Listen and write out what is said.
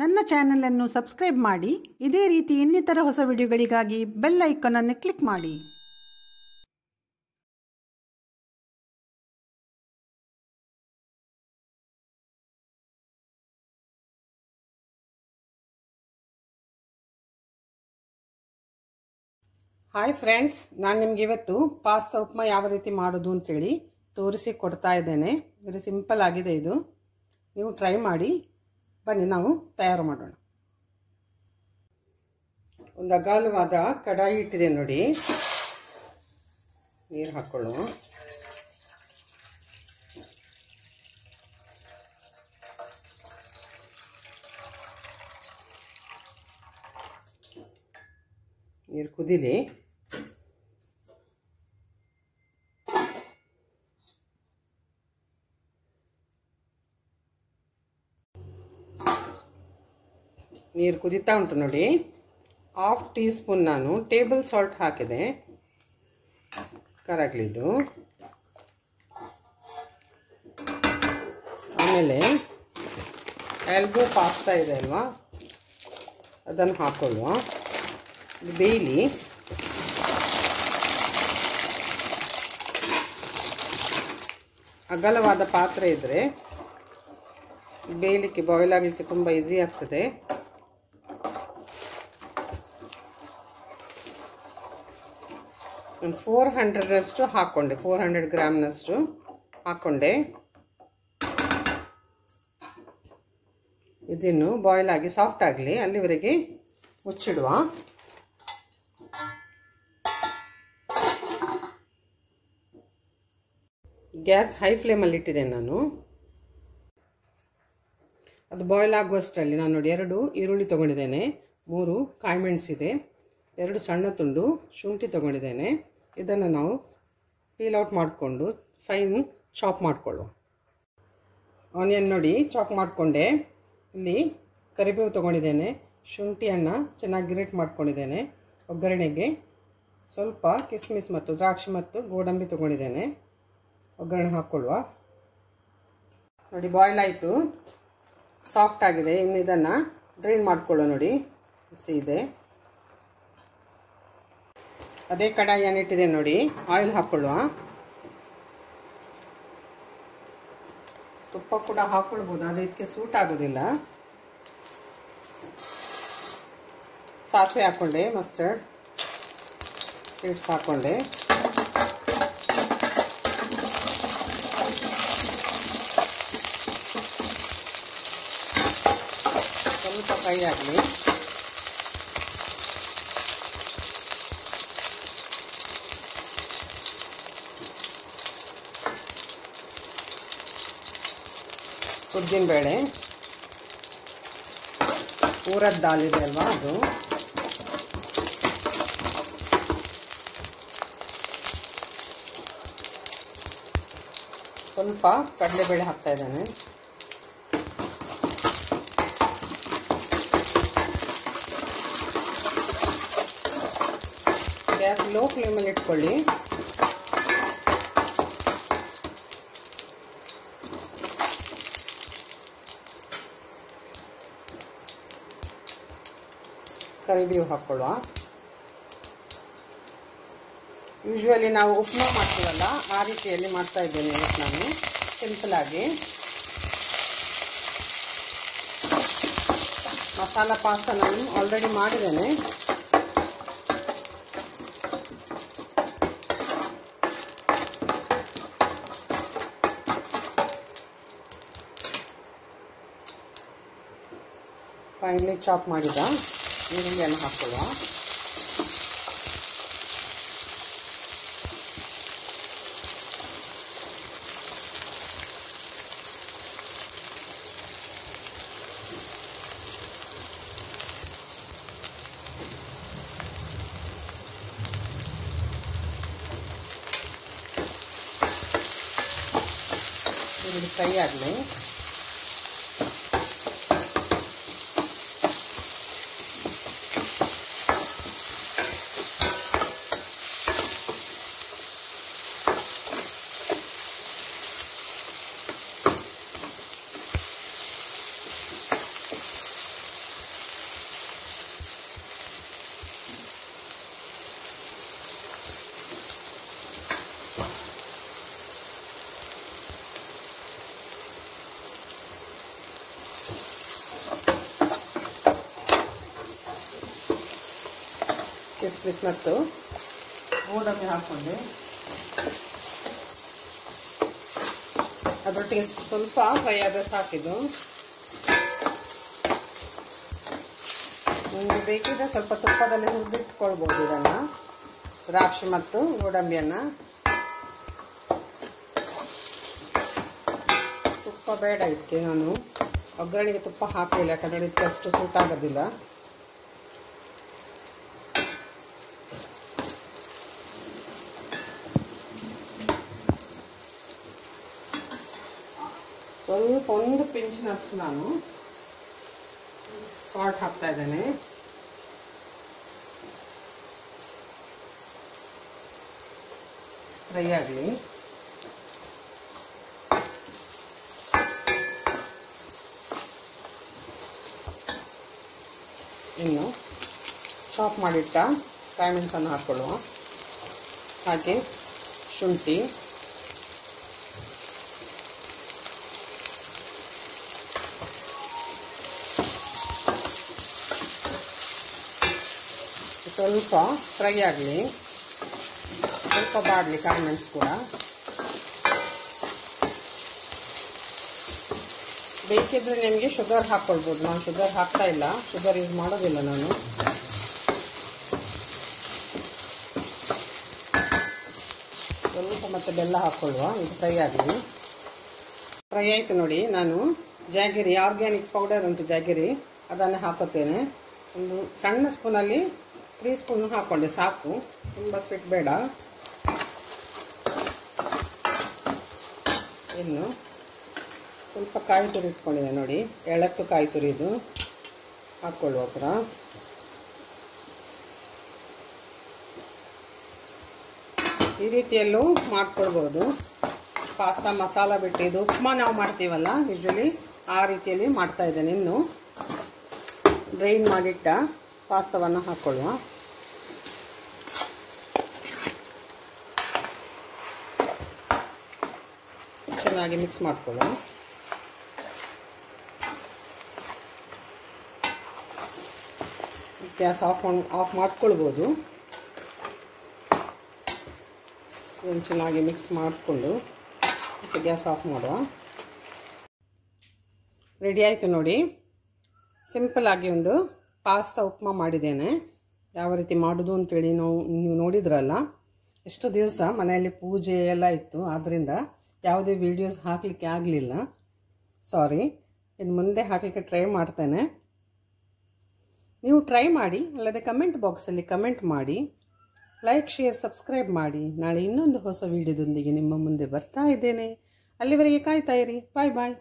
ನನ್ನ ಚಾನಲನ್ನು ಸಬ್ಸ್ಕ್ರೈಬ್ ಮಾಡಿ. ಇದೇ ರೀತಿ ಇನ್ನಿತರ ಹೊಸ ವಿಡಿಯೋಗಳಿಗಾಗಿ ಬೆಲ್ ಐಕಾನ್ ಅನ್ನು ಕ್ಲಿಕ್ ಮಾಡಿ. ಹಾಯ್ ಫ್ರೆಂಡ್ಸ್ ನಾನು ನಿಮ್ಗೆ ಇವತ್ತು ಪಾಸ್ತಾ ಉಪ್ಮಾ ಯಾವ ರೀತಿ ಮಾಡೋದು ಅಂತೇಳಿ ತೋರಿಸಿ ಕೊಡ್ತಾ ಇದ್ದೇನೆ. ಸಿಂಪಲ್ ಆಗಿದೆ ಇದು. ನೀವು ಟ್ರೈ ಮಾಡಿ. ಬನ್ನಿ ನಾವು ತಯಾರು ಮಾಡೋಣ. ಒಂದು ಅಗಾಲವಾದ ಕಡಾಯಿ ಇಟ್ಟಿದೆ ನೋಡಿ. ನೀರು ಹಾಕ್ಕೊಳ್ಳು ನೀರು ಕುದಿಲಿ. ನೀರು ಕುದೀತಾ ಉಂಟು ನೋಡಿ. ಹಾಫ್ ಟೀ ಸ್ಪೂನ್ ನಾನು ಟೇಬಲ್ ಸಾಲ್ಟ್ ಹಾಕಿದೆ. ಕರಗ್ಲಿದ್ದು ಆಮೇಲೆ ಎಲ್ಬೋ ಪಾಸ್ತಾ ಇದೆ ಅಲ್ವಾ? ಅದನ್ನು ಹಾಕೊಳ್ಳುವ. ಬೇಯ್ಲಿ. ಅಗಲವಾದ ಪಾತ್ರೆ ಇದ್ದರೆ ಬೇಯಲಿಕ್ಕೆ ಬಾಯ್ಲ್ ಆಗಲಿಕ್ಕೆ ತುಂಬ ಈಸಿ ಆಗ್ತದೆ. ಒಂದು ಫೋರ್ ಹಂಡ್ರೆಡಷ್ಟು ಹಾಕ್ಕೊಂಡೆ ಫೋರ್ ಹಂಡ್ರೆಡ್ ಗ್ರಾಮ್ನಷ್ಟು ಹಾಕ್ಕೊಂಡೆ ಇದನ್ನು ಬಾಯ್ಲ್ ಆಗಿ ಸಾಫ್ಟ್ ಆಗಲಿ ಅಲ್ಲಿವರೆಗೆ ಮುಚ್ಚಿಡುವ. ಗ್ಯಾಸ್ ಹೈ ಫ್ಲೇಮಲ್ಲಿ ಇಟ್ಟಿದ್ದೇನೆ ನಾನು. ಅದು ಬಾಯ್ಲ್ ಆಗುವಷ್ಟರಲ್ಲಿ ನಾನು ನೋಡಿ ಎರಡು ಈರುಳ್ಳಿ ತೊಗೊಂಡಿದ್ದೇನೆ. ಮೂರು ಕಾಯಿ ಮೆಣಸಿದೆ ಎರಡು ಸಣ್ಣ ತುಂಡು ಶುಂಠಿ ತಗೊಂಡಿದ್ದೇನೆ. ಇದನ್ನು ನಾವು ಪೀಲ್ ಔಟ್ ಮಾಡಿಕೊಂಡು ಫೈನ್ ಚಾಪ್ ಮಾಡಿಕೊಳ್ಳುವ ಆನಿಯನ್ ನೋಡಿ ಚಾಪ್ ಮಾಡಿಕೊಂಡೆ. ಇಲ್ಲಿ ಕರಿಬೇವು ತೊಗೊಂಡಿದ್ದೇನೆ. ಶುಂಠಿಯನ್ನು ಚೆನ್ನಾಗಿ ಗ್ರೇಟ್ ಮಾಡ್ಕೊಂಡಿದ್ದೇನೆ. ಒಗ್ಗರಣೆಗೆ ಸ್ವಲ್ಪ ಕಿಸ್ಮಿಸ್ ಮತ್ತು ದ್ರಾಕ್ಷಿ ಮತ್ತು ಗೋಡಂಬಿ ತೊಗೊಂಡಿದ್ದೇನೆ. ಒಗ್ಗರಣೆ ಹಾಕ್ಕೊಳ್ಳುವ. ನೋಡಿ ಬಾಯ್ಲ್ ಆಯಿತು. ಸಾಫ್ಟ್ ಆಗಿದೆ. ಇನ್ನು ಇದನ್ನು ಡ್ರೈನ್ ಮಾಡಿಕೊಳ್ಳೋ ನೋಡಿ. ಬಿಸಿ ಇದೆ. ಅದೇ ಕಡಾಯಿಯನ್ನು ಇಟ್ಟಿದೆ ನೋಡಿ ಆಯಿಲ್ ಹಾಕ್ಕೊಳ್ಳುವ ತುಪ್ಪ ಕೂಡ ಹಾಕ್ಕೊಳ್ಬೋದು ಆದರೆ ಇದಕ್ಕೆ ಸೂಟ್ ಆಗೋದಿಲ್ಲ. ಸಾಸಿವೆ ಹಾಕ್ಕೊಂಡೆ ಮಸ್ಟರ್ಡ್ ಸೀಡ್ಸ್ ಹಾಕ್ಕೊಂಡೆ ಸ್ವಲ್ಪ ಕೈ ಆಗಲಿ. ಉದ್ದಿನ ಬೇಳೆ. ಊರದ ದಾಲ್ ಇದೆ ಅಲ್ವಾ ಅದು. ಸ್ವಲ್ಪ ಕಡಲೆಬೇಳೆ ಹಾಕ್ತಾ ಇದ್ದಾನೆ. ಗ್ಯಾಸ್ ಲೋ ಫ್ಲೇಮಲ್ಲಿ ಇಟ್ಕೊಳ್ಳಿ. ಕರಿಬೇವು ಹಾಕ್ಕೊಳ್ಳುವ. ಯೂಶ್ವಲಿ ನಾವು ಉಪ್ಮಾ ಮಾಡ್ತೀವಲ್ಲ, ಆ ರೀತಿಯಲ್ಲಿ ಮಾಡ್ತಾ ಇದ್ದೇನೆ ಇವತ್ತು ನಾನು. ಸಿಂಪಲಾಗಿ ಮಸಾಲ ಪಾಸ್ತಾ ನಾನು ಆಲ್ರೆಡಿ ಮಾಡಿದ್ದೇನೆ. ಫೈನಲಿ ಚಾಪ್ ಮಾಡಿದ. ಈರುಳ್ಳಿಯನ್ನು ಹಾಕೊಳ್ಳುವ ಈರುಳ್ಳಿ ಫ್ರೈ ಆಗಲಿ ಕಿಸ್ಮಿಸ್ ಮತ್ತು ಗೋಡಂಬಿ ಹಾಕ್ಕೊಂಡೆ ಅದರೊಟ್ಟಿಗೆ ಸ್ವಲ್ಪ ಫ್ರೈ ಆದ ಸಾಕಿದ್ದು. ನಿಮಗೆ ಬೇಕಿದ್ರೆ ಸ್ವಲ್ಪ ತುಪ್ಪದಲ್ಲಿ ಹುರಿದಿಟ್ಕೊಳ್ಬೋದು ಇದನ್ನು. ದ್ರಾಕ್ಷಿ ಮತ್ತು ಗೋಡಂಬಿಯನ್ನು. ತುಪ್ಪ ಬೇಡ ಇದಕ್ಕೆ ನಾನು. ಒಗ್ಗರಣೆಗೆ ತುಪ್ಪ ಹಾಕಲಿಲ್ಲ ಯಾಕಂದರೆ ಇದಕ್ಕೆ ಅಷ್ಟು ಸೂಟ್ ಆಗೋದಿಲ್ಲ. ಸ್ವಲ್ಪ ಒಂದು ಪಿಂಚಿನಷ್ಟು ನಾನು ಸಾಲ್ಟ್ ಹಾಕ್ತಾ ಇದ್ದೇನೆ. ಫ್ರೈ ಆಗಲಿ. ಇನ್ನು ಚಾಪ್ ಮಾಡಿಟ್ಟ ಟೈಮಿಂಗ್ಸನ್ನು ಹಾಕ್ಕೊಳ್ಳುವ. ಹಾಗೆ ಶುಂಠಿ. ಸ್ವಲ್ಪ ಫ್ರೈ ಆಗಲಿ, ಸ್ವಲ್ಪ ಬಾಡಲಿ ಕಾಯಿಮೆಣಸು ಕೂಡ. ಬೇಕಿದ್ರೆ ನಿಮಗೆ ಶುಗರ್ ಹಾಕ್ಕೊಳ್ಬೋದು ನಾನು ಶುಗರ್ ಹಾಕ್ತಾ ಇಲ್ಲ. ಶುಗರ್ ಯೂಸ್ ಮಾಡೋದಿಲ್ಲ ನಾನು. ಸ್ವಲ್ಪ ಮತ್ತೆ ಬೆಲ್ಲ ಹಾಕ್ಕೊಳ್ಳುವ ಇದು ಫ್ರೈ ಆಗಲಿ. ಫ್ರೈ ಆಯಿತು ನೋಡಿ. ನಾನು ಜಾಗಿರಿ, ಆರ್ಗ್ಯಾನಿಕ್ ಪೌಡರ್ ಉಂಟು ಜಾಗಿರಿ. ಅದನ್ನು ಹಾಕುತ್ತೇನೆ. ಒಂದು ಸಣ್ಣ ಸ್ಪೂನಲ್ಲಿ ತ್ರೀ ಸ್ಪೂನ್ ಹಾಕ್ಕೊಂಡೆ ಸಾಕು. ತುಂಬ ಸ್ವೀಟ್ ಬೇಡ. ಇನ್ನು ಸ್ವಲ್ಪ ಕಾಯಿ ತುರಿ ಇಟ್ಕೊಂಡಿದೆ ನೋಡಿ. ಎಳತ್ತು ಕಾಯಿ ತುರಿದು ಹಾಕ್ಕೊಳ್ಳುವ ಹತ್ರ. ಈ ರೀತಿಯಲ್ಲೂ ಮಾಡ್ಕೊಳ್ಬೋದು. ಪಾಸ್ತಾ ಮಸಾಲ ಬಿಟ್ಟಿದ್ದು ಉಪ್ಮಾ ನಾವು ಮಾಡ್ತೀವಲ್ಲ ಯೂಶ್ವಲಿ ಆ ರೀತಿಯಲ್ಲಿ ಮಾಡ್ತಾ ಇದ್ದೇನೆ ಇನ್ನು. ಡ್ರೈನ್ ಮಾಡಿಟ್ಟ. ಪಾಸ್ತಾವನ್ನು ಹಾಕ್ಕೊಳ್ಳುವ ಚೆನ್ನಾಗಿ ಮಿಕ್ಸ್ ಮಾಡ್ಕೊಳ್ಳುವ. ಗ್ಯಾಸ್ ಆಫ್ ಆಫ್ ಮಾಡ್ಕೊಳ್ಬೋದು. ಇದನ್ನು ಚೆನ್ನಾಗಿ ಮಿಕ್ಸ್ ಮಾಡಿಕೊಂಡು ಮತ್ತು ಗ್ಯಾಸ್ ಆಫ್ ಮಾಡುವ. ರೆಡಿ ಆಯಿತು ನೋಡಿ. ಸಿಂಪಲ್ ಆಗಿ ಒಂದು ಪಾಸ್ತಾ ಉಪ್ಮಾ ಮಾಡಿದ್ದೇನೆ. ಯಾವ ರೀತಿ ಮಾಡೋದು ಅಂತೇಳಿ ನಾವು ನೀವು ನೋಡಿದ್ರಲ್ಲ, ಎಷ್ಟು ದಿವಸ ಮನೆಯಲ್ಲಿ ಪೂಜೆ ಎಲ್ಲ ಇತ್ತು. ಆದ್ದರಿಂದ ಯಾವುದೇ ವೀಡಿಯೋಸ್ ಹಾಕಲಿಕ್ಕೆ ಆಗಲಿಲ್ಲ. ಸಾರಿ ಇನ್ನು ಮುಂದೆ ಹಾಕಲಿಕ್ಕೆ ಟ್ರೈ ಮಾಡ್ತೇನೆ. ನೀವು ಟ್ರೈ ಮಾಡಿ, ಅಲ್ಲದೆ ಕಮೆಂಟ್ ಬಾಕ್ಸಲ್ಲಿ ಕಮೆಂಟ್ ಮಾಡಿ ಲೈಕ್ ಶೇರ್ ಸಬ್ಸ್ಕ್ರೈಬ್ ಮಾಡಿ. ನಾಳೆ ಇನ್ನೊಂದು ಹೊಸ ವೀಡಿಯೋದೊಂದಿಗೆ ನಿಮ್ಮ ಮುಂದೆ ಬರ್ತಾ ಇದ್ದೇನೆ. ಅಲ್ಲಿವರೆಗೆ ಕಾಯ್ತಾ ಇರಿ. ಬಾಯ್ ಬಾಯ್